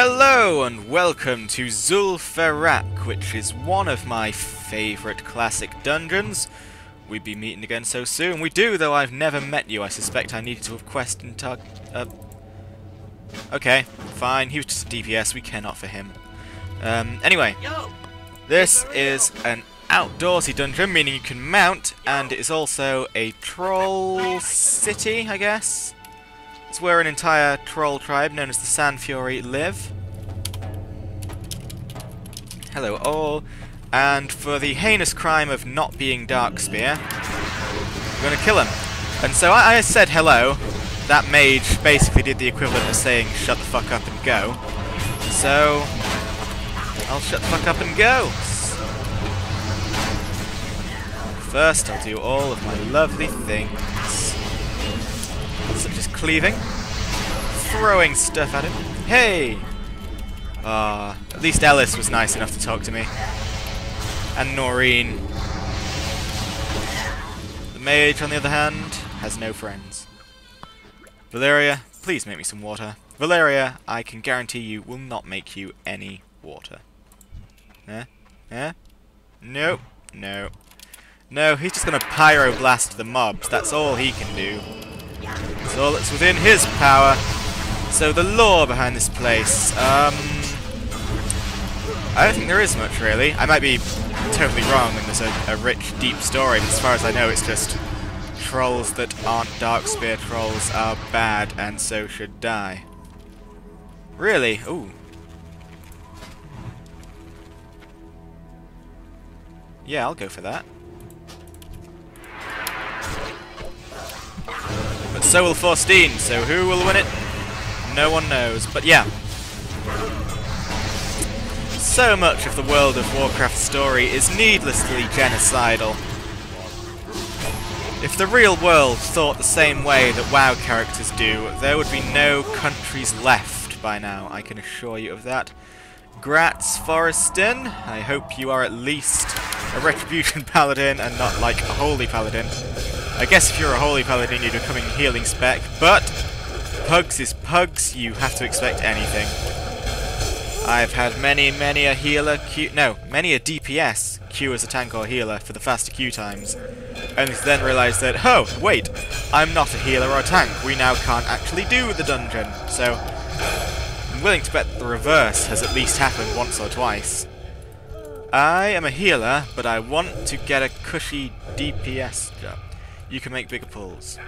Hello and welcome to Zul'Farrak, which is one of my favourite classic dungeons. We'd be meeting again so soon. We do, though I've never met you. I suspect I needed to have quest and Tug. Uh, okay, fine. He was just a DPS. We care not for him. Um, anyway, this is an outdoorsy dungeon, meaning you can mount, and it is also a troll city, I guess. It's where an entire troll tribe known as the Sand Fury live. Hello all. And for the heinous crime of not being Darkspear, we're going to kill him. And so I, I said hello. That mage basically did the equivalent of saying shut the fuck up and go. So, I'll shut the fuck up and go. First, I'll do all of my lovely things as cleaving, throwing stuff at him. Hey! Uh, at least Ellis was nice enough to talk to me. And Noreen. The mage, on the other hand, has no friends. Valeria, please make me some water. Valeria, I can guarantee you, will not make you any water. Eh? Eh? Nope. No. No, he's just gonna pyroblast the mobs. That's all he can do. That's all that's within his power. So the lore behind this place. Um, I don't think there is much, really. I might be totally wrong and there's a, a rich, deep story, but as far as I know, it's just trolls that aren't Darkspear trolls are bad and so should die. Really? Ooh. Yeah, I'll go for that. So will Faustine, so who will win it? No one knows. But yeah. So much of the World of Warcraft story is needlessly genocidal. If the real world thought the same way that WoW characters do, there would be no countries left by now, I can assure you of that. Gratz Forrestin, I hope you are at least a Retribution Paladin and not like a Holy Paladin. I guess if you're a Holy Paladin, you're becoming healing spec, but Pugs is Pugs, you have to expect anything. I've had many, many a healer queue, no, many a DPS queue as a tank or healer for the faster queue times, only to then realise that, oh, wait, I'm not a healer or a tank, we now can't actually do the dungeon, so I'm willing to bet the reverse has at least happened once or twice. I am a healer, but I want to get a cushy DPS job you can make bigger pulls.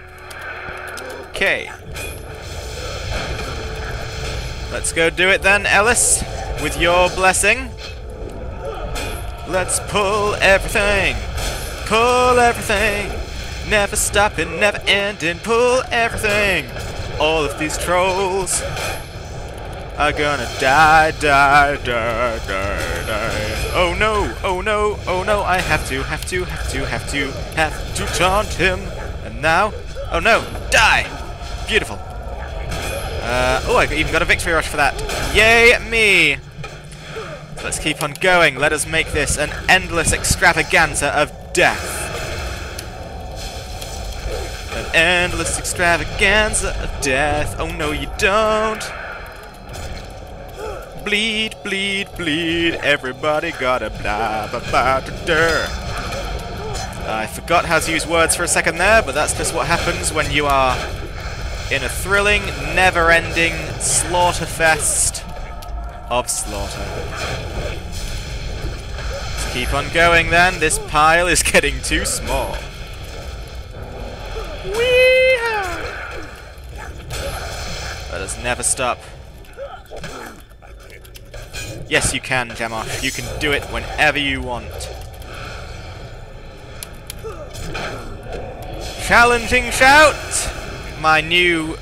Okay. Let's go do it then, Ellis, with your blessing. Let's pull everything. Pull everything. Never stopping, never ending. Pull everything. All of these trolls are gonna die, die, die, die, die. Oh no, oh no, oh no, I have to, have to, have to, have to, have to taunt him. And now, oh no, die! Beautiful. Uh, oh, I even got a victory rush for that. Yay me! Let's keep on going. Let us make this an endless extravaganza of death. An endless extravaganza of death. Oh no, you don't. Bleed, bleed, bleed. Everybody got a blah blah blah da. I forgot how to use words for a second there, but that's just what happens when you are in a thrilling, never-ending slaughter fest of slaughter. Let's keep on going then. This pile is getting too small. Wee-haw! Let us never stop. Yes, you can, Jammosh. You can do it whenever you want. Challenging Shout! My new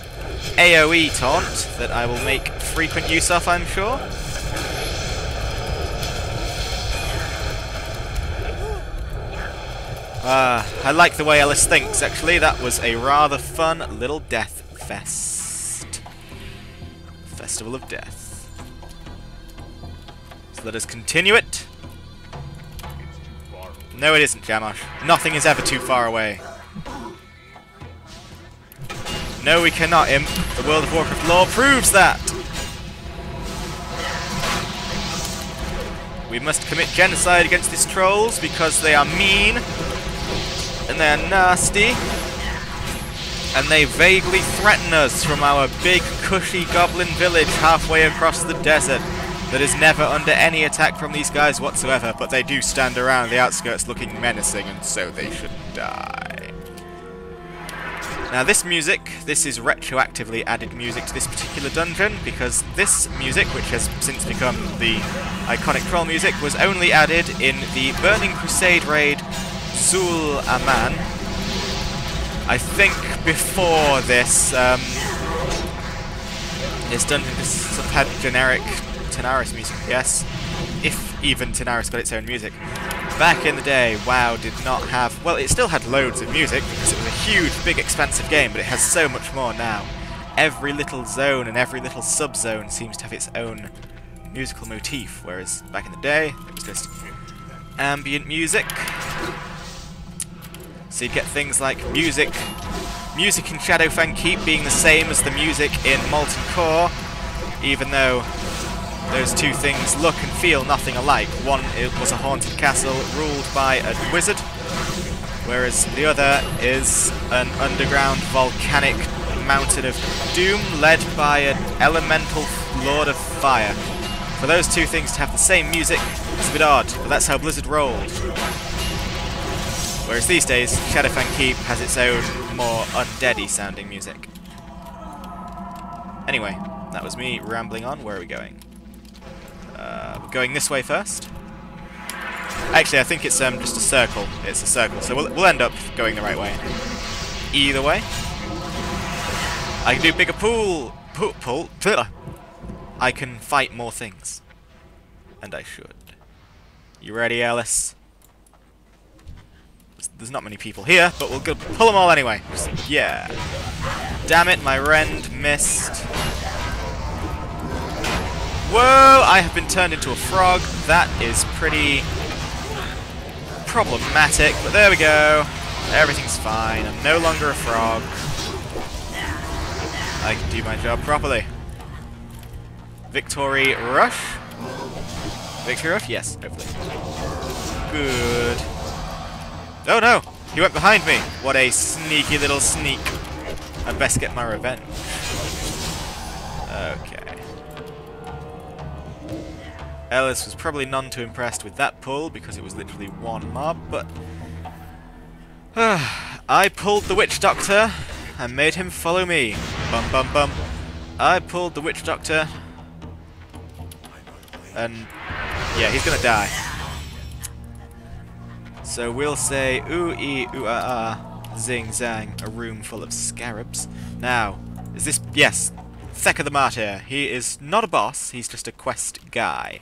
AoE taunt that I will make frequent use of, I'm sure. Uh, I like the way Ellis thinks, actually. That was a rather fun little death fest. Festival of Death. Let us continue it. No, it isn't, Jammosh. Nothing is ever too far away. No, we cannot, Imp. The World of Warcraft lore proves that. We must commit genocide against these trolls because they are mean and they're nasty and they vaguely threaten us from our big cushy goblin village halfway across the desert that is never under any attack from these guys whatsoever, but they do stand around the outskirts looking menacing and so they should die. Now this music, this is retroactively added music to this particular dungeon because this music, which has since become the iconic troll music, was only added in the Burning Crusade raid Zul Aman. I think before this, um, this dungeon just had generic Tanaris music, yes. If even Tanaris got its own music. Back in the day, WoW did not have... Well, it still had loads of music, because it was a huge, big, expansive game, but it has so much more now. Every little zone and every little sub-zone seems to have its own musical motif, whereas back in the day, it was just ambient music. So you'd get things like music music in Shadowfang Keep being the same as the music in Molten Core, even though those two things look and feel nothing alike. One it was a haunted castle ruled by a wizard, whereas the other is an underground volcanic mountain of doom led by an elemental lord of fire. For those two things to have the same music is a bit odd, but that's how Blizzard rolled. Whereas these days, Shadowfang Keep has its own more undeady sounding music. Anyway, that was me rambling on. Where are we going? Going this way first. Actually, I think it's um, just a circle. It's a circle, so we'll, we'll end up going the right way. Either way. I can do bigger pool... Pool... pool I can fight more things. And I should. You ready, Alice? There's not many people here, but we'll go pull them all anyway. Just, yeah. Damn it, my rend missed. Whoa! I have been turned into a frog. That is pretty problematic, but there we go. Everything's fine. I'm no longer a frog. I can do my job properly. Victory Rush? Victory Rush? Yes, hopefully. Good. Oh no! He went behind me! What a sneaky little sneak. I'd best get my revenge. Okay. Ellis was probably none too impressed with that pull because it was literally one mob, but... I pulled the Witch Doctor and made him follow me. Bum bum bum. I pulled the Witch Doctor and yeah, he's gonna die. So we'll say ooh ee ooh ah ah zing zang, a room full of scarabs. Now, is this yes, Theka the Martyr. He is not a boss, he's just a quest guy.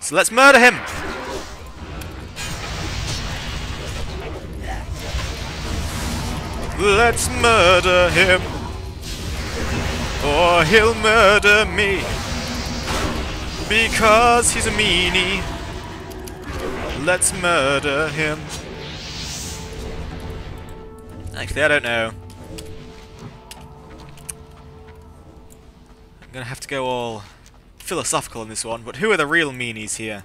So let's murder him! Let's murder him! Or he'll murder me! Because he's a meanie! Let's murder him! Actually, I don't know. I'm gonna have to go all philosophical in this one, but who are the real meanies here?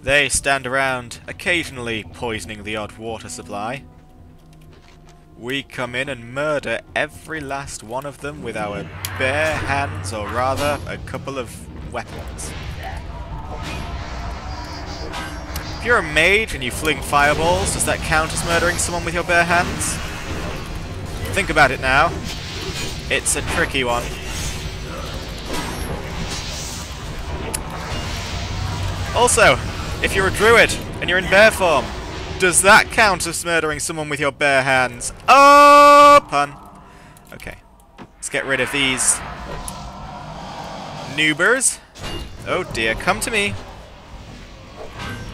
They stand around, occasionally poisoning the odd water supply. We come in and murder every last one of them with our bare hands, or rather, a couple of weapons. If you're a mage and you fling fireballs, does that count as murdering someone with your bare hands? Think about it now. It's a tricky one. Also, if you're a druid and you're in bear form, does that count as murdering someone with your bare hands? Oh, pun. Okay. Let's get rid of these noobers. Oh dear, come to me.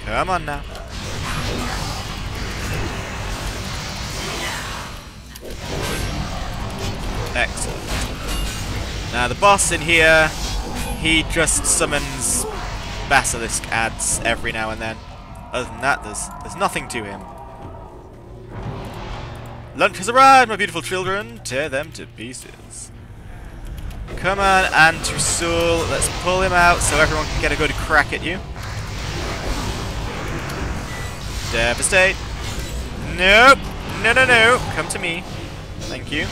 Come on now. Excellent. Now the boss in here, he just summons basilisk adds every now and then. Other than that, there's, there's nothing to him. Lunch has arrived, my beautiful children. Tear them to pieces. Come on, Antu'sul. Let's pull him out so everyone can get a good crack at you. Devastate. Nope. No, no, no. Come to me. Thank you.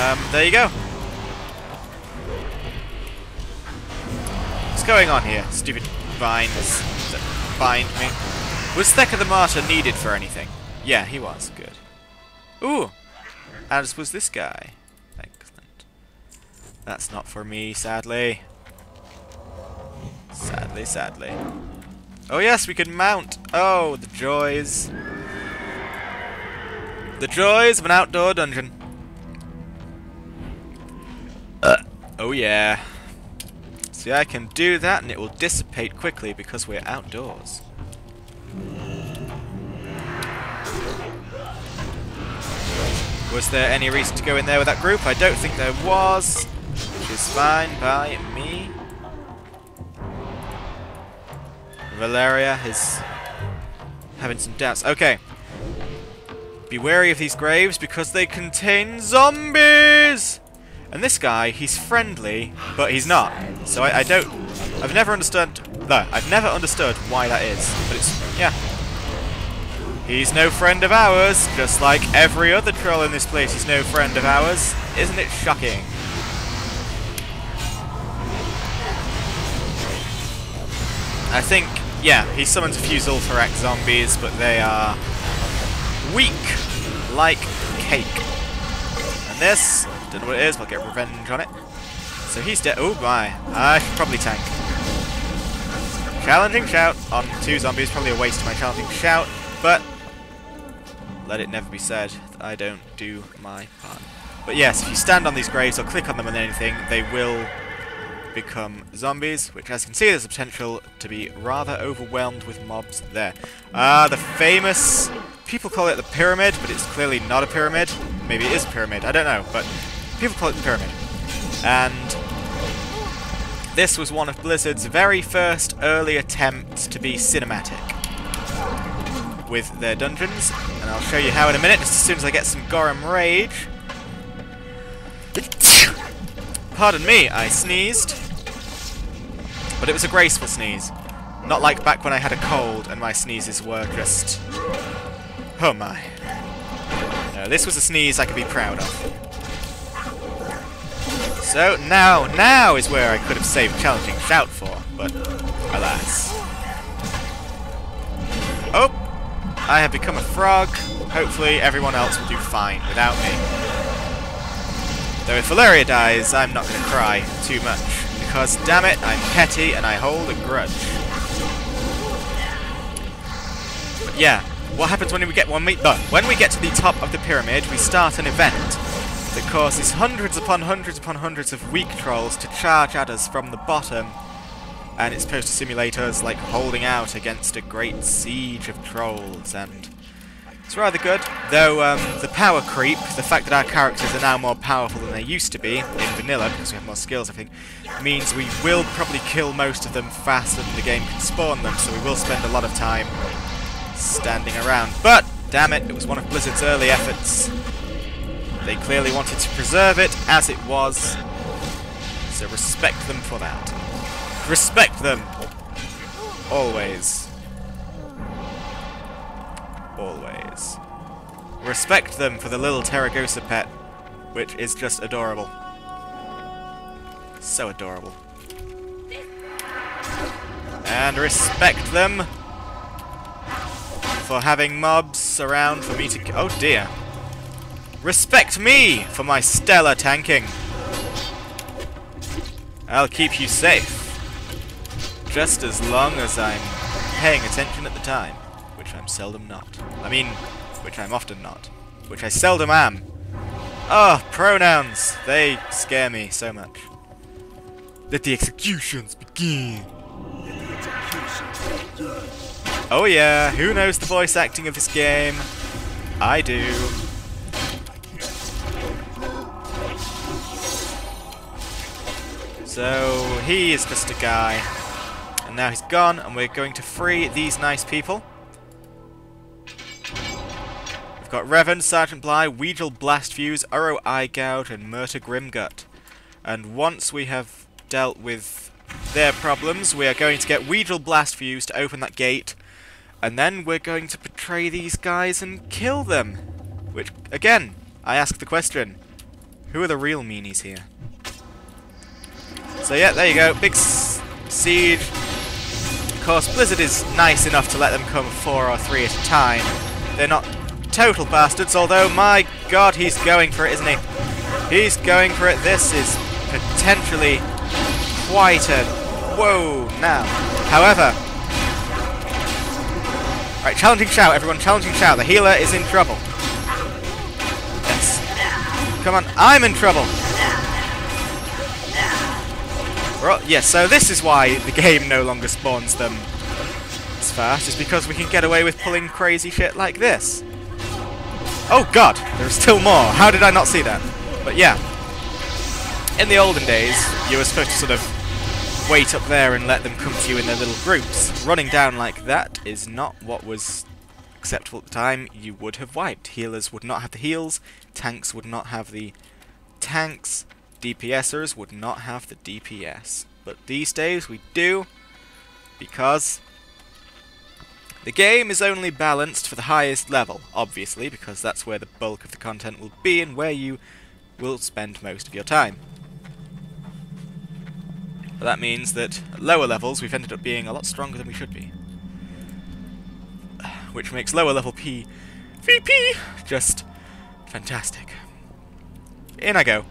Um, there you go. What's going on here? Stupid vines that bind me. Was Theka the Martyr needed for anything? Yeah, he was. Good. Ooh! As was this guy. Excellent. That's not for me, sadly. Sadly, sadly. Oh yes, we can mount! Oh, the joys. The joys of an outdoor dungeon. Oh yeah. See, I can do that and it will dissipate quickly because we're outdoors. Was there any reason to go in there with that group? I don't think there was, which is fine by me. Valeria is having some doubts. Okay. Be wary of these graves because they contain zombies! And this guy, he's friendly, but he's not. So I, I don't... I've never understood... No, I've never understood why that is. But it's... Yeah. He's no friend of ours, just like every other troll in this place is no friend of ours. Isn't it shocking? I think, yeah, he summons a few Zul'Farrak zombies, but they are weak like cake. And this don't know what it is, but I'll get revenge on it. So he's dead. Oh my. I should probably tank. Challenging shout on two zombies. Probably a waste of my challenging shout, but let it never be said that I don't do my part. But yes, if you stand on these graves or click on them and anything, they will become zombies, which as you can see there's a potential to be rather overwhelmed with mobs there. Ah, uh, the famous... People call it the pyramid, but it's clearly not a pyramid. Maybe it is a pyramid, I don't know, but People call it the Pyramid. And this was one of Blizzard's very first early attempts to be cinematic with their dungeons. And I'll show you how in a minute, as soon as I get some Gorum Rage. Pardon me, I sneezed. But it was a graceful sneeze. Not like back when I had a cold and my sneezes were just... Oh my. No, this was a sneeze I could be proud of. So now, now is where I could have saved challenging shout for, but alas. Oh! I have become a frog. Hopefully everyone else will do fine without me. Though if Valeria dies, I'm not going to cry too much. Because, damn it, I'm petty and I hold a grudge. But yeah, what happens when we get when we, uh, when we get to the top of the pyramid, we start an event that causes hundreds upon hundreds upon hundreds of weak trolls to charge at us from the bottom, and it's supposed to simulate us like holding out against a great siege of trolls, and it's rather good. Though um, the power creep, the fact that our characters are now more powerful than they used to be in vanilla, because we have more skills, I think, means we will probably kill most of them faster than the game can spawn them, so we will spend a lot of time standing around. But, damn it, it was one of Blizzard's early efforts they clearly wanted to preserve it as it was, so respect them for that. Respect them! Always. Always. Respect them for the little Terragosa pet, which is just adorable. So adorable. And respect them for having mobs around for me to... Oh dear. Respect me for my stellar tanking. I'll keep you safe. Just as long as I'm paying attention at the time. Which I'm seldom not. I mean, which I'm often not. Which I seldom am. Ah, oh, pronouns! They scare me so much. Let the executions begin! Oh yeah, who knows the voice acting of this game? I do. So he is just a guy. And now he's gone, and we're going to free these nice people. We've got Revan, Sergeant Bly, Weedle Blastfuse, Oro Eyegouge, and Murta Grimgut. And once we have dealt with their problems, we are going to get Weedle Blast Fuse to open that gate. And then we're going to betray these guys and kill them. Which, again, I ask the question, who are the real meanies here? So yeah, there you go. Big siege. Of course, Blizzard is nice enough to let them come four or three at a time. They're not total bastards, although, my god, he's going for it, isn't he? He's going for it. This is potentially quite a... Whoa, now. However... Right, challenging shout, everyone, challenging shout. The healer is in trouble. Yes. Come on, I'm in trouble. Yes, so this is why the game no longer spawns them as fast, is because we can get away with pulling crazy shit like this. Oh god, there's still more. How did I not see that? But yeah, in the olden days, you were supposed to sort of wait up there and let them come to you in their little groups. Running down like that is not what was acceptable at the time. You would have wiped. Healers would not have the heals, tanks would not have the tanks, DPSers would not have the DPS. But these days we do, because the game is only balanced for the highest level, obviously, because that's where the bulk of the content will be and where you will spend most of your time. But that means that at lower levels we've ended up being a lot stronger than we should be. Which makes lower level PvP just fantastic. In I go.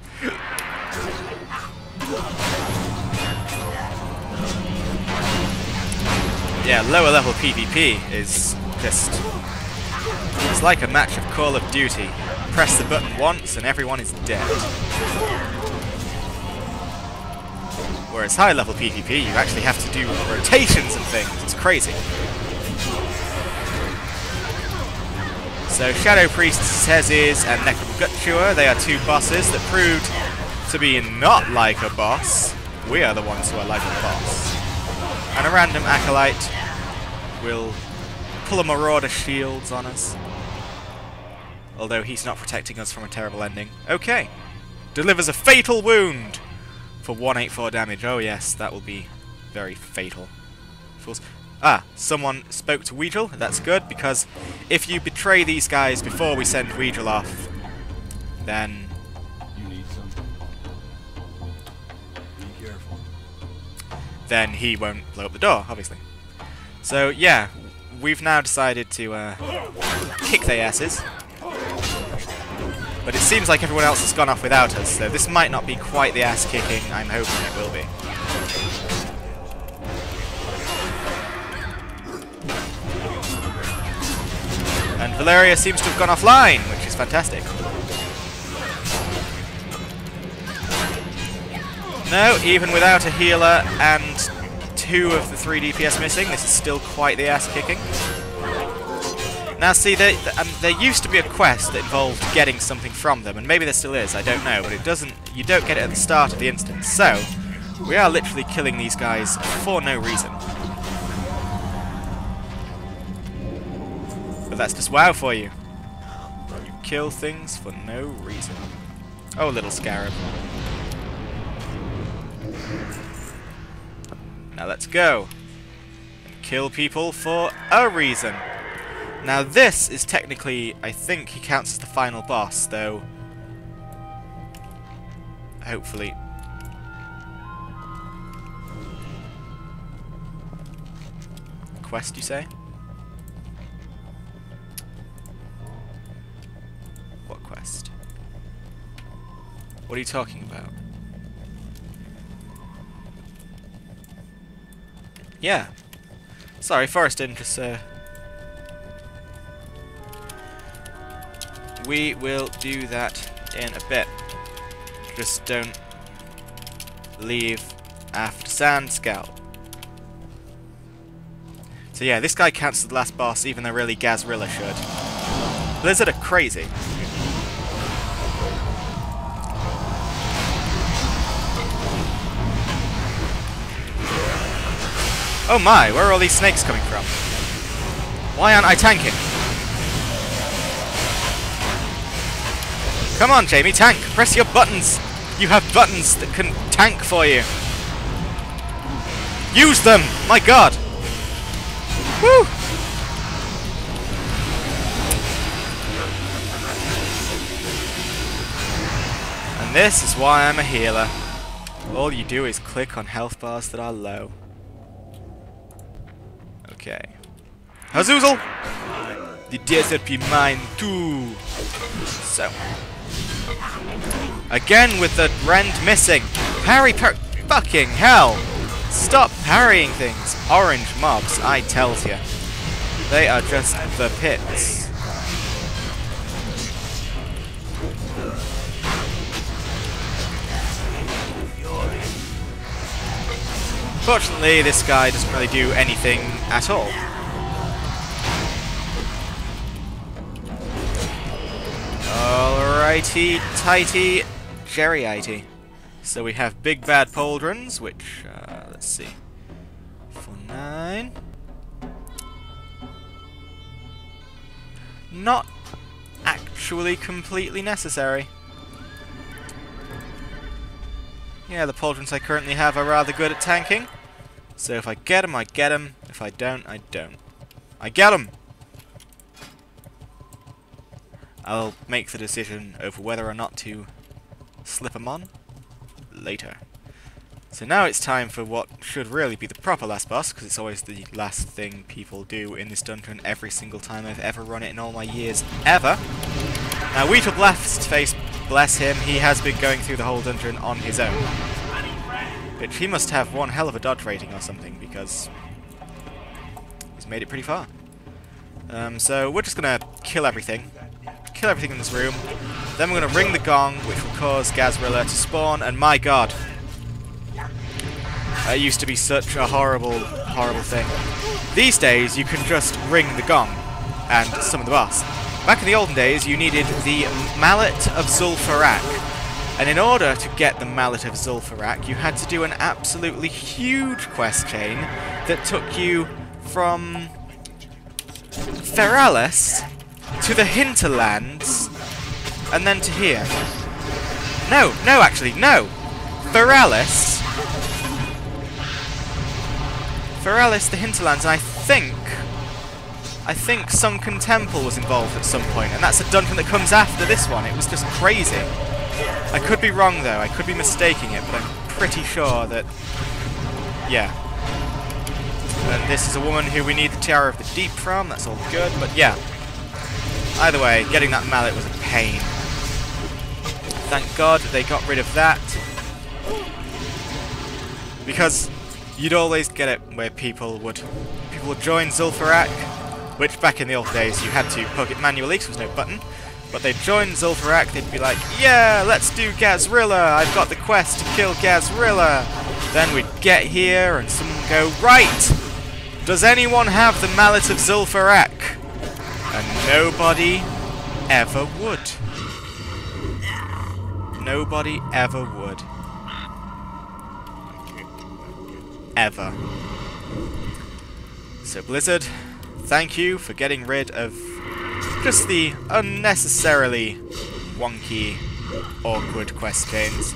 Yeah, lower level PvP is just... It's like a match of Call of Duty. Press the button once and everyone is dead. Whereas high level PvP, you actually have to do rotations and things. It's crazy. So Shadow Priest Sezz'ziz and Nekrum Gutchewer, they are two bosses that proved to be not like a boss. We are the ones who are like a boss. And a random Acolyte will pull a Marauder shields on us. Although he's not protecting us from a terrible ending. Okay. Delivers a fatal wound for 184 damage. Oh yes, that will be very fatal. Ah, someone spoke to Weedle. That's good, because if you betray these guys before we send Weedle off, then... Then he won't blow up the door, obviously. So, yeah, we've now decided to uh, kick their asses. But it seems like everyone else has gone off without us, so this might not be quite the ass-kicking I'm hoping it will be. And Valeria seems to have gone offline, which is fantastic. No, even without a healer and two of the three DPS missing, this is still quite the ass-kicking. Now see, there, um, there used to be a quest that involved getting something from them, and maybe there still is, I don't know, but it doesn't, you don't get it at the start of the instance. So, we are literally killing these guys for no reason. But that's just WoW for you. You kill things for no reason. Oh, a little scarab. Now let's go. And kill people for a reason. Now this is technically, I think he counts as the final boss, though hopefully. Quest, you say? What quest? What are you talking about? Yeah. Sorry, Forest didn't just uh, We will do that in a bit. Just don't leave after Sandscalp. So yeah, this guy as the last boss, even though really Gahz'rilla should. Blizzard are crazy. Oh my, where are all these snakes coming from? Why aren't I tanking? Come on, Jamie, tank! Press your buttons! You have buttons that can tank for you. Use them! My god! Woo! And this is why I'm a healer. All you do is click on health bars that are low. Okay. Azuzel! The be mine too! So. Again with the rend missing. Parry per- fucking hell! Stop parrying things! Orange mobs, I tells you. They are just the pits. Fortunately, this guy doesn't really do anything at all. Alrighty, tighty, jerry So we have big bad pauldrons, which, uh, let's see, for nine. Not actually completely necessary. Yeah, the pauldrons I currently have are rather good at tanking. So if I get them, I get them. If I don't, I don't. I get them! I'll make the decision over whether or not to slip them on later. So now it's time for what should really be the proper last boss, because it's always the last thing people do in this dungeon every single time I've ever run it in all my years ever. Now, Weedle Blastfuse, bless him, he has been going through the whole dungeon on his own. But he must have one hell of a dodge rating or something, because he's made it pretty far. Um, so we're just going to kill everything kill everything in this room. Then we're going to ring the gong, which will cause Gahz'rilla to spawn, and my god. That used to be such a horrible, horrible thing. These days, you can just ring the gong and summon the boss. Back in the olden days, you needed the Mallet of Zul'Farrak. And in order to get the Mallet of Zul'Farrak, you had to do an absolutely huge quest chain that took you from Feralas to the hinterlands, and then to here. No, no, actually, no! Feralas. Feralas, the hinterlands, and I think... I think Sunken Temple was involved at some point, and that's a dungeon that comes after this one. It was just crazy. I could be wrong, though. I could be mistaking it, but I'm pretty sure that... Yeah. And this is a woman who we need the Tiara of the Deep from. That's all good, but yeah. Either way, getting that mallet was a pain. Thank God they got rid of that. Because you'd always get it where people would people would join Zul'Farrak, which back in the old days you had to poke it manually because there was no button. But they'd join Zul'Farrak, they'd be like, yeah, let's do Gahz'rilla, I've got the quest to kill Gahz'rilla. Then we'd get here and someone would go, right, does anyone have the Mallet of Zul'Farrak? And nobody ever would. Nobody ever would. Ever. So Blizzard, thank you for getting rid of just the unnecessarily wonky, awkward quest chains.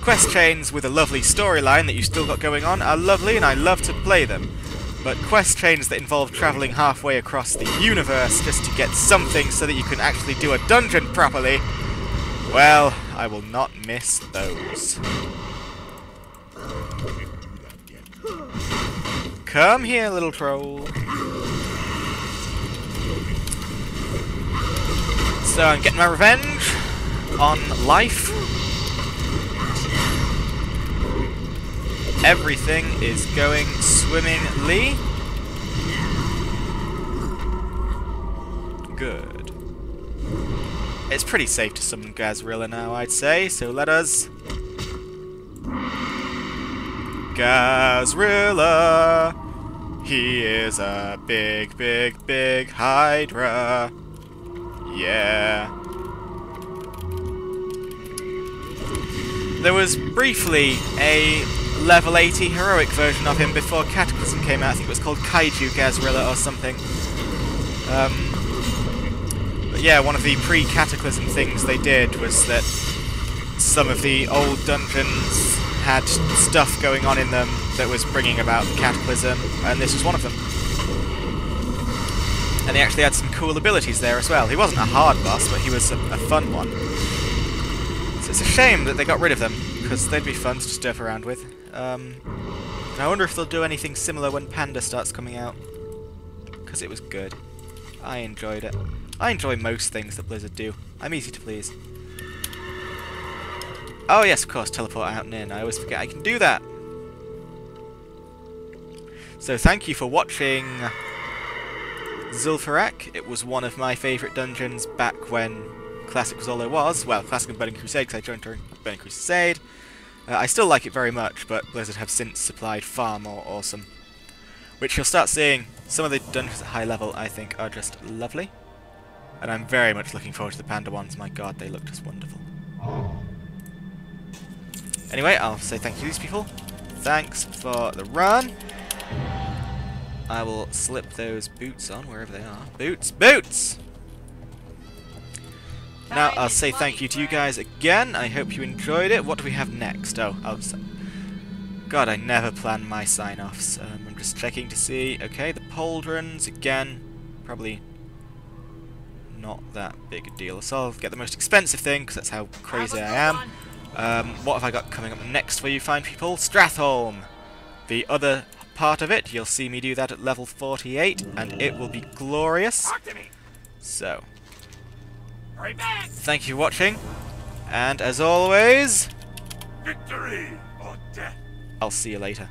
Quest chains with a lovely storyline that you still got going on are lovely and I love to play them. But quest chains that involve travelling halfway across the universe just to get something so that you can actually do a dungeon properly, well, I will not miss those. Come here, little troll. Uh, so I'm getting my revenge on life. Everything is going swimmingly. Good. It's pretty safe to summon Gahz'rilla now, I'd say, so let us... Gahz'rilla! He is a big, big, big Hydra. Yeah. There was briefly a level 80 heroic version of him before Cataclysm came out. I think it was called Kaiju Gahz'rilla or something. Um, but yeah, one of the pre-Cataclysm things they did was that some of the old dungeons had stuff going on in them that was bringing about the cataclysm, and this was one of them. And he actually had some cool abilities there as well. He wasn't a hard boss, but he was a, a fun one. So it's a shame that they got rid of them, because they'd be fun to stuff around with. Um, I wonder if they'll do anything similar when Panda starts coming out. Because it was good. I enjoyed it. I enjoy most things that Blizzard do. I'm easy to please. Oh yes, of course, teleport out and in. I always forget I can do that. So thank you for watching Zul'Farrak. It was one of my favourite dungeons back when Classic was all there was. Well, Classic and Burning Crusade, because I joined during Burning Crusade. Uh, I still like it very much, but Blizzard have since supplied far more awesome. Which you'll start seeing. Some of the dungeons at high level, I think, are just lovely. And I'm very much looking forward to the Panda ones. My god, they look just wonderful. Anyway, I'll say thank you to these people. Thanks for the run. I will slip those boots on wherever they are. Boots! Boots! Now, I'll say thank you to you guys again. I hope you enjoyed it. What do we have next? Oh, oh God, I never plan my sign-offs. Um, I'm just checking to see. Okay, the pauldrons, again, probably not that big a deal. So I'll get the most expensive thing, because that's how crazy I am. Um, what have I got coming up next for you fine people? Stratholme! The other part of it, you'll see me do that at level 48, and it will be glorious. So, thank you for watching, and as always, victory or death. I'll see you later.